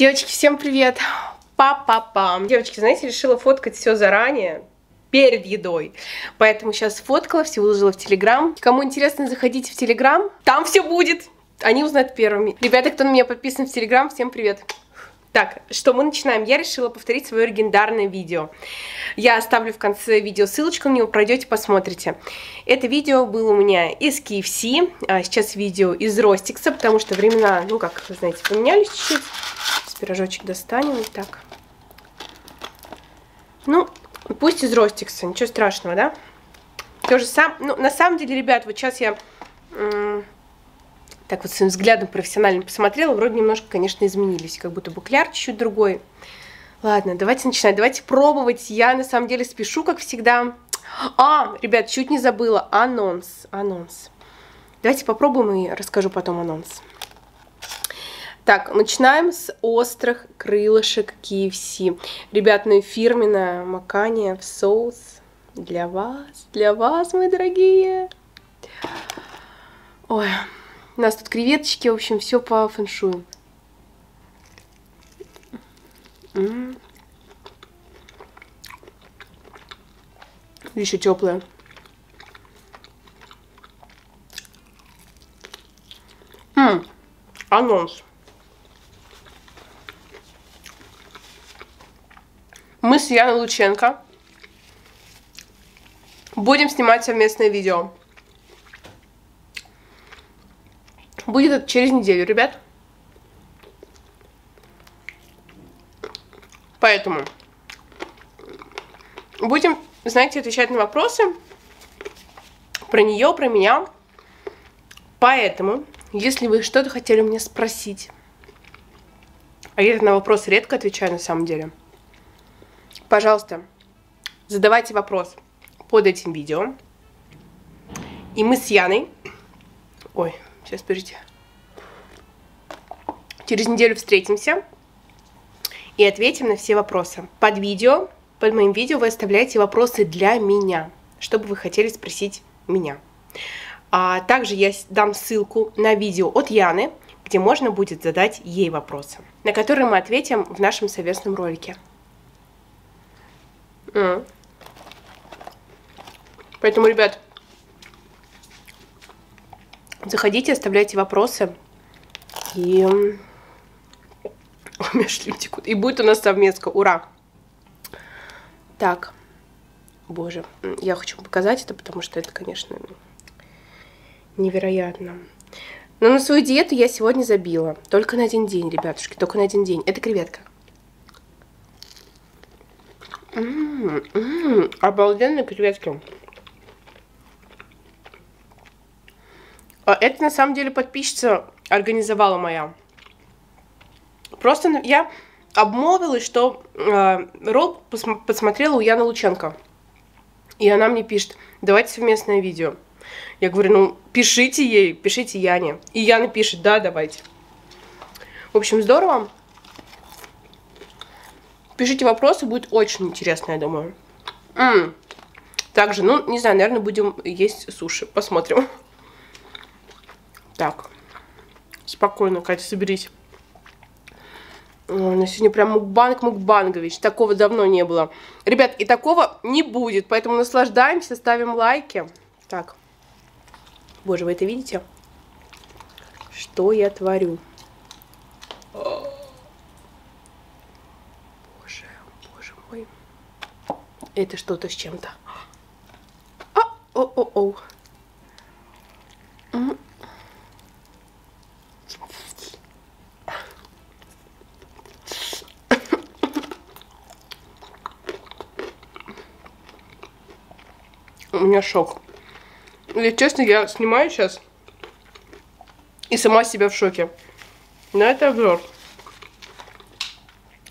Девочки, всем привет! Па-па-пам! Девочки, знаете, решила фоткать все заранее, перед едой. Поэтому сейчас фоткала, все выложила в Телеграм. Кому интересно, заходите в Телеграм, там все будет. Они узнают первыми. Ребята, кто на меня подписан в Телеграм, всем привет! Так, что мы начинаем? Я решила повторить свое легендарное видео. Я оставлю в конце видео ссылочку на него, пройдете, посмотрите. Это видео было у меня из KFC, а сейчас видео из Ростикса, потому что времена, ну как вы знаете, поменялись чуть-чуть. Пирожочек достанем, так. Ну, пусть из Ростикса, ничего страшного, да? То же самое, ну, на самом деле, ребят, вот сейчас я так вот своим взглядом профессиональным посмотрела, вроде немножко, конечно, изменились, как будто букляр чуть-чуть другой. Ладно, давайте начинать, давайте пробовать. Я на самом деле спешу, как всегда. А, ребят, чуть не забыла, анонс, анонс. Давайте попробуем и расскажу потом анонс. Так, начинаем с острых крылышек KFC. Ребят, ну и фирменное макание в соус для вас, для вас, мои дорогие. Ой, у нас тут креветочки, в общем, все по фэншую. Еще. Ммм, анонс. Мы с Яной Лученко будем снимать совместное видео. Будет это через неделю, ребят. Поэтому будем, знаете, отвечать на вопросы про нее, про меня. Поэтому, если вы что-то хотели мне спросить, а я на вопросы редко отвечаю на самом деле, пожалуйста, задавайте вопрос под этим видео. И мы с Яной... Ой, Сейчас, подождите. Через неделю встретимся и ответим на все вопросы. Под видео, под моим видео вы оставляете вопросы для меня, что бы вы хотели спросить меня. А также я дам ссылку на видео от Яны, где можно будет задать ей вопросы, на которые мы ответим в нашем совместном ролике. Поэтому, ребят, Заходите, оставляйте вопросы. И... У меня шлем текут. И будет у нас совместка. Ура! Так. Боже, я хочу показать это, потому что это, конечно, невероятно. Но на свою диету я сегодня забила. Только на один день, ребятушки, только на один день. Это креветка. М -м -м, обалденные креветки. А это на самом деле подписчица организовала моя. Просто я обмолвилась, что э, ролл посмотрела у Яны Лученко. И она мне пишет, давайте совместное видео. Я говорю, ну, пишите ей, пишите Яне. И Яна пишет, да, давайте. В общем, здорово. Пишите вопросы, будет очень интересно, я думаю. М -м. Также, ну, не знаю, наверное, будем есть суши. Посмотрим. Так. Спокойно, Катя, соберись. У нас сегодня прям мукбанг мукбангович. Такого давно не было. Ребят, и такого не будет. Поэтому наслаждаемся, ставим лайки. Так. Боже, вы это видите? Что я творю? Боже, боже мой. Это что-то с чем-то. А, о-о-о. у меня шок. Или честно, я снимаю сейчас и сама себя в шоке. Но это обзор.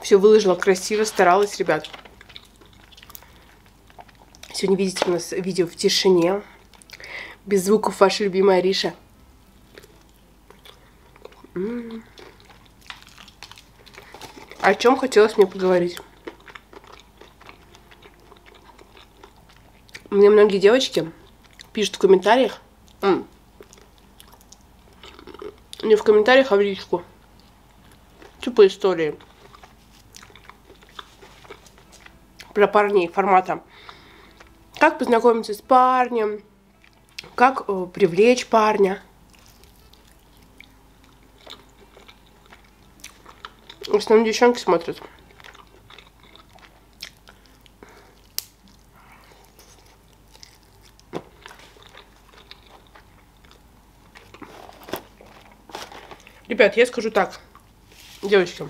Все выложила красиво, старалась, ребят. Сегодня видите у нас видео в тишине. Без звуков ваша любимая Риша. О чем хотелось мне поговорить? Мне многие девочки пишут в комментариях. Не в комментариях, а в личку. тупые истории про парней формата как познакомиться с парнем, как э, привлечь парня. В основном девчонки смотрят. Ребят, я скажу так, девочки.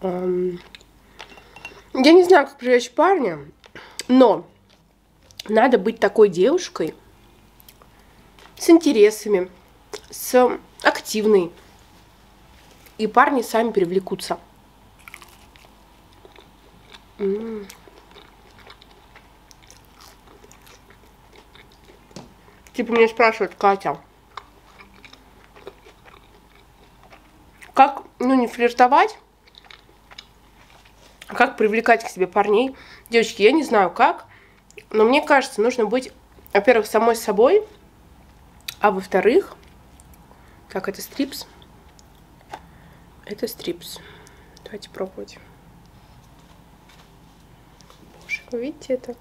Эм, я не знаю, как привлечь парня, но надо быть такой девушкой с интересами, с активной. И парни сами привлекутся. Типа меня спрашивают, Катя, как, ну, не флиртовать, как привлекать к себе парней. Девочки, я не знаю как, но мне кажется, нужно быть, во-первых, самой собой, а во-вторых, как это стрипс? Это стрипс. Давайте пробовать. Боже, вы видите это?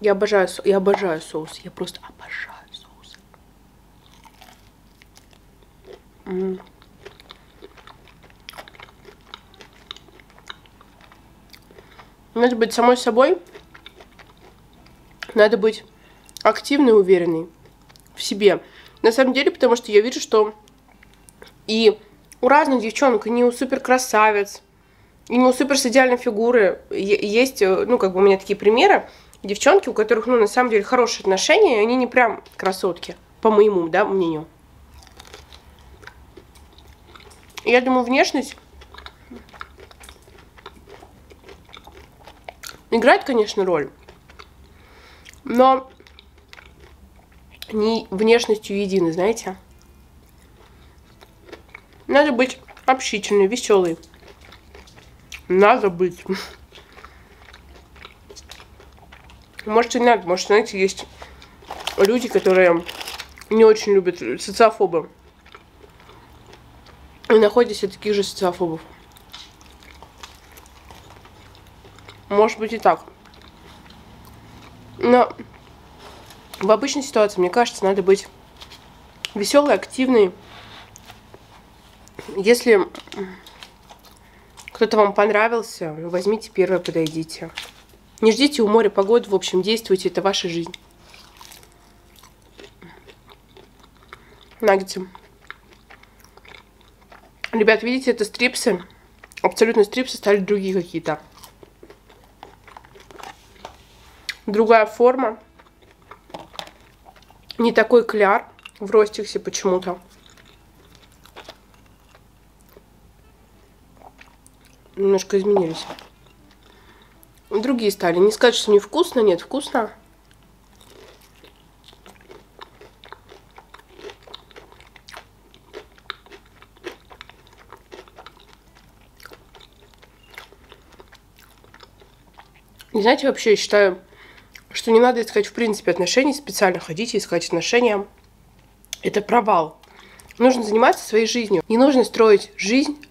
Я обожаю, я обожаю соус. Я просто обожаю соус. М -м. Надо быть самой собой. Надо быть активной и уверенной в себе. На самом деле, потому что я вижу, что и у разных девчонок, и не у супер красавец, и не у супер с идеальной фигуры есть, э, ну, как бы у меня такие примеры, девчонки, у которых, ну, на самом деле, хорошие отношения, и они не прям красотки, по моему, да, мнению. Я думаю, внешность играет, конечно, роль, но не внешностью едины, знаете. Надо быть общительной, веселой. Надо быть. Может и надо, может, знаете, есть люди, которые не очень любят социофобы. И находятся таких же социофобов. Может быть и так. Но в обычной ситуации, мне кажется, надо быть веселой, активной. Если кто-то вам понравился, возьмите первое, подойдите. Не ждите у моря погоды, в общем, действуйте, это ваша жизнь. Наггетсы. Ребят, видите, это стрипсы. Абсолютно стрипсы стали другие какие-то. Другая форма. Не такой кляр в ростиксе почему-то. Немножко изменились. Другие стали. Не сказать, что невкусно. Нет, вкусно. Не знаете, вообще, я считаю, что не надо искать в принципе отношений, специально ходить и искать отношения. Это провал. Нужно заниматься своей жизнью. Не нужно строить жизнь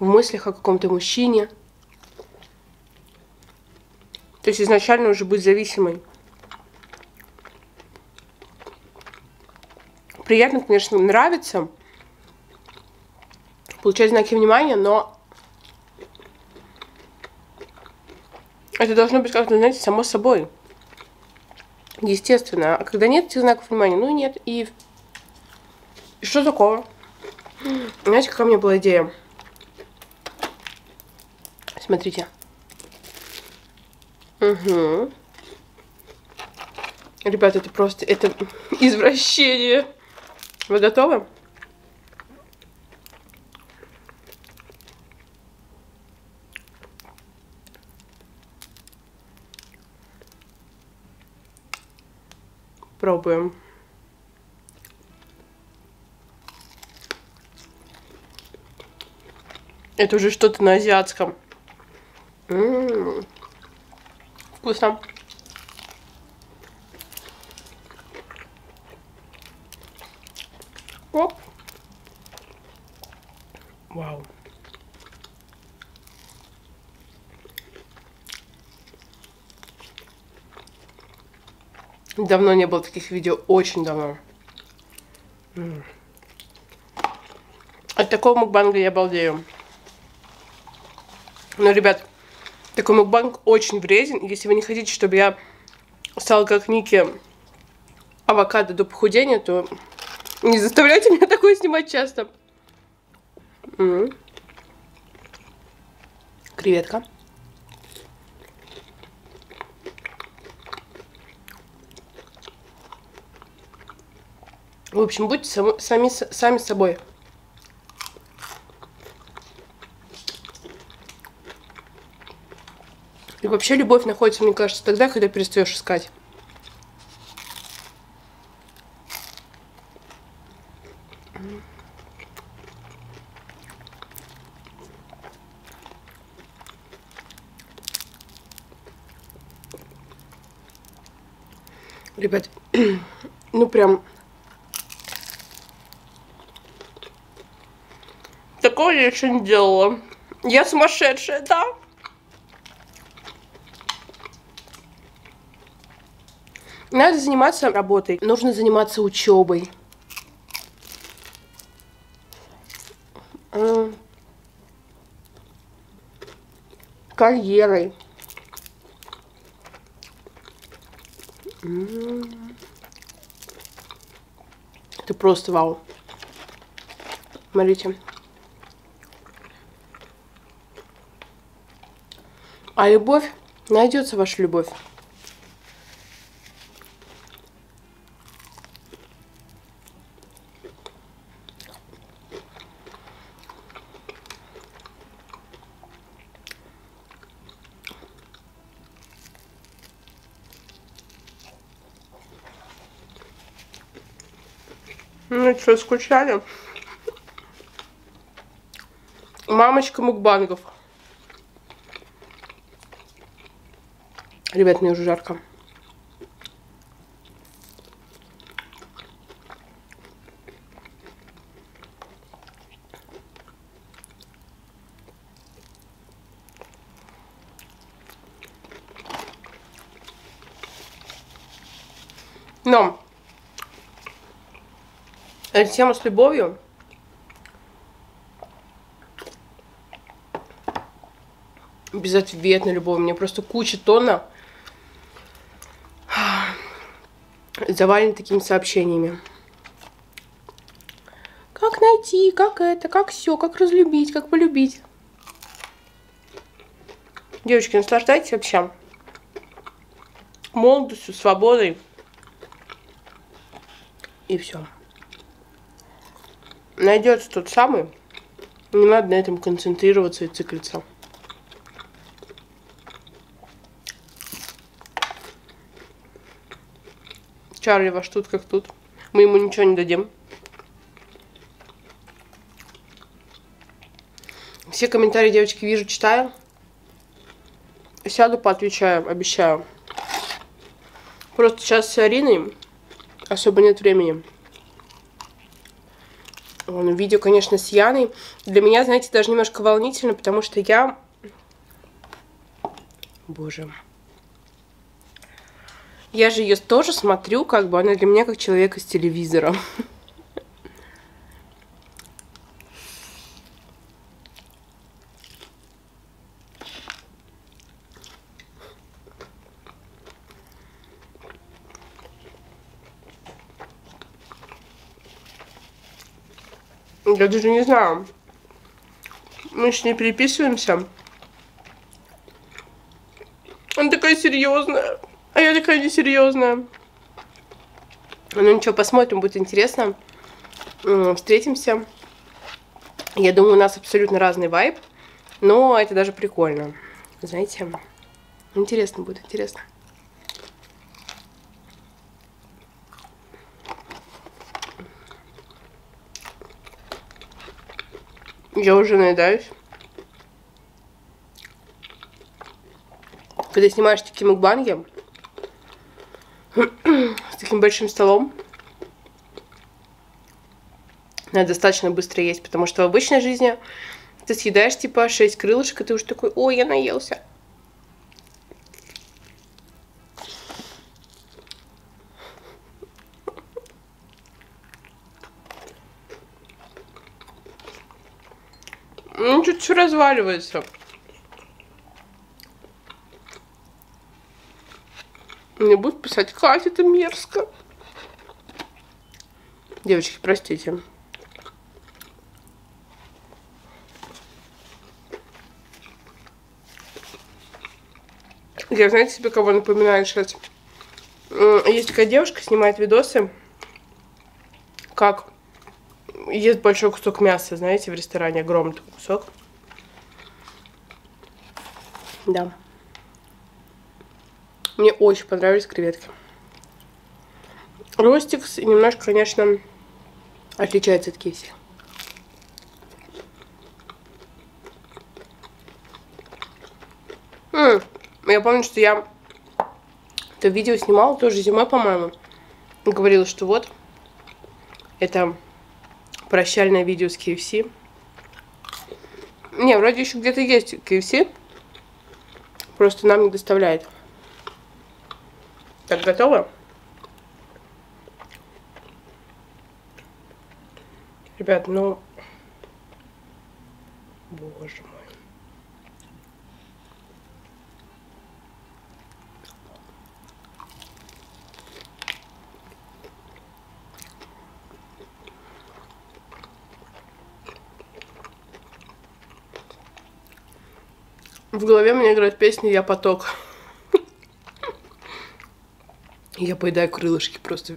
в мыслях о каком-то мужчине. То есть изначально уже быть зависимой. Приятно, конечно, нравится получать знаки внимания, но Это должно быть как-то, знаете, само собой. Естественно. А когда нет этих знаков внимания, ну нет. И, и что такого? Знаете, какая у меня была идея? Смотрите. Угу. Ребята, это просто, это извращение. Вы готовы? Пробуем. Это уже что-то на азиатском. М -м -м. Вкусно. Оп. Вау. Давно не было таких видео, очень давно. От такого мукбанга я балдею. Но, ребят, такой мукбанг очень вреден. Если вы не хотите, чтобы я стала как Ники авокадо до похудения, то не заставляйте меня такое снимать часто. М -м. Креветка. В общем, будьте сами, сами собой. И вообще любовь находится, мне кажется, тогда, когда перестаешь искать. Ребят, ну прям Еще не делала. Я сумасшедшая, да? Надо заниматься работой, нужно заниматься учебой. Карьерой. Это просто вау. Смотрите. А любовь? Найдется ваша любовь. Ну что, скучали? Мамочка мукбангов. Ребят, мне уже жарко. Но эта тема с любовью безответной любовь. Мне просто куча тонна завален такими сообщениями. Как найти, как это, как все, как разлюбить, как полюбить. Девочки, наслаждайтесь вообще молодостью, свободой. И все. Найдется тот самый. Не надо на этом концентрироваться и циклиться. Чарли ваш тут как тут. Мы ему ничего не дадим. Все комментарии, девочки, вижу, читаю. Сяду, поотвечаю, обещаю. Просто сейчас с Ариной особо нет времени. Вон, видео, конечно, с Яной. Для меня, знаете, даже немножко волнительно, потому что я... Боже. Я же ее тоже смотрю, как бы она для меня как человек из телевизора. Я даже не знаю. Мы с ней переписываемся. Она такая серьезная. А я такая несерьезная. Ну ничего, посмотрим, будет интересно. Встретимся. Я думаю, у нас абсолютно разный вайб. Но это даже прикольно. Знаете, интересно будет, интересно. Я уже наедаюсь. Когда снимаешь такие мукбанги, с таким большим столом. Надо достаточно быстро есть, потому что в обычной жизни ты съедаешь типа 6 крылышек, и ты уже такой, ой, я наелся. Ну, чуть все разваливается. Мне будут писать, Катя, это мерзко. Девочки, простите. Я, знаете, себе кого напоминаю сейчас? Есть такая девушка, снимает видосы, как ест большой кусок мяса, знаете, в ресторане, огромный кусок. Да. Мне очень понравились креветки. Ростикс немножко, конечно, отличается от KFC. М я помню, что я это видео снимала тоже зимой, по-моему. Говорила, что вот, это прощальное видео с KFC. Не, вроде еще где-то есть KFC. Просто нам не доставляет. Так, готово? Ребят, ну... Боже мой. В голове меня играет песня «Я поток». Я поедаю крылышки просто.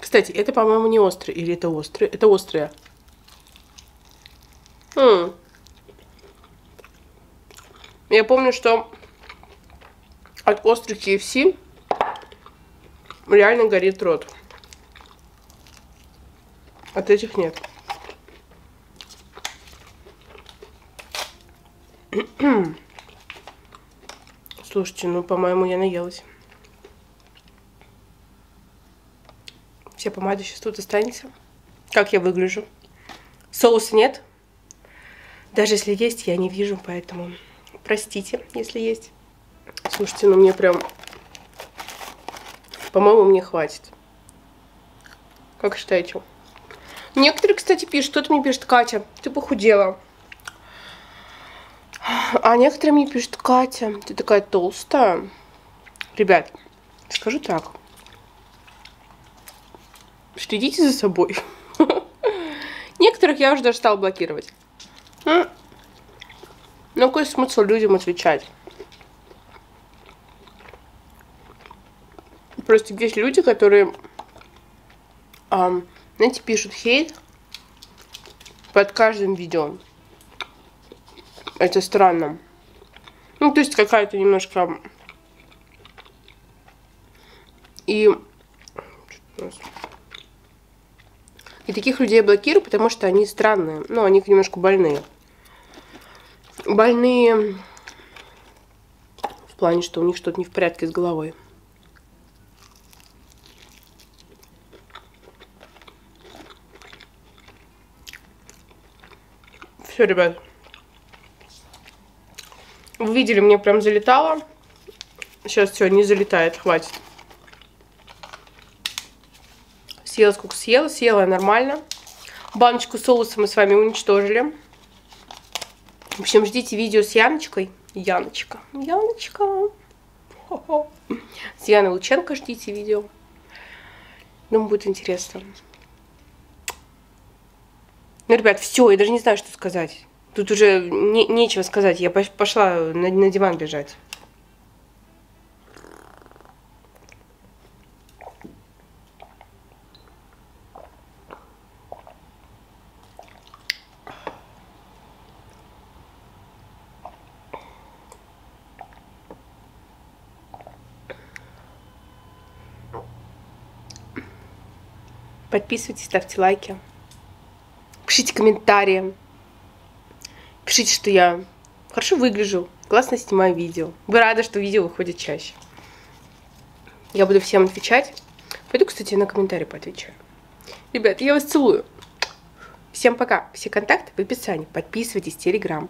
Кстати, это, по-моему, не острый. Или это острый? Это острые. М Я помню, что от острых KFC реально горит рот. От этих нет. Слушайте, ну, по-моему, я наелась. Вся помада сейчас тут останется. Как я выгляжу? Соуса нет. Даже если есть, я не вижу, поэтому простите, если есть. Слушайте, ну мне прям... По-моему, мне хватит. Как считаете? Некоторые, кстати, пишут, кто-то мне пишет, Катя, ты похудела. А некоторые мне пишут, Катя, ты такая толстая. Ребят, скажу так. Следите за собой. Некоторых я уже даже стала блокировать. Ну, какой смысл людям отвечать? Просто есть люди, которые, эм, знаете, пишут хейт под каждым видео. Это странно. Ну, то есть какая-то немножко... И... И таких людей блокирую, потому что они странные. Ну, они немножко больные. Больные в плане, что у них что-то не в порядке с головой. Все, ребят. Вы видели, мне прям залетало. Сейчас все, не залетает, хватит. Съела сколько съела, съела нормально. Баночку соуса мы с вами уничтожили. В общем, ждите видео с Яночкой. Яночка. Яночка. С Яной Лученко ждите видео. Думаю, будет интересно. Ну, ребят, все, я даже не знаю, что сказать. Тут уже не, нечего сказать. Я пошла на, на диван лежать. Подписывайтесь, ставьте лайки. Пишите комментарии. Пишите, что я хорошо выгляжу, классно снимаю видео. Вы рады, что видео выходит чаще. Я буду всем отвечать. Пойду, кстати, на комментарии поотвечаю. Ребят, я вас целую. Всем пока. Все контакты в описании. Подписывайтесь Телеграм.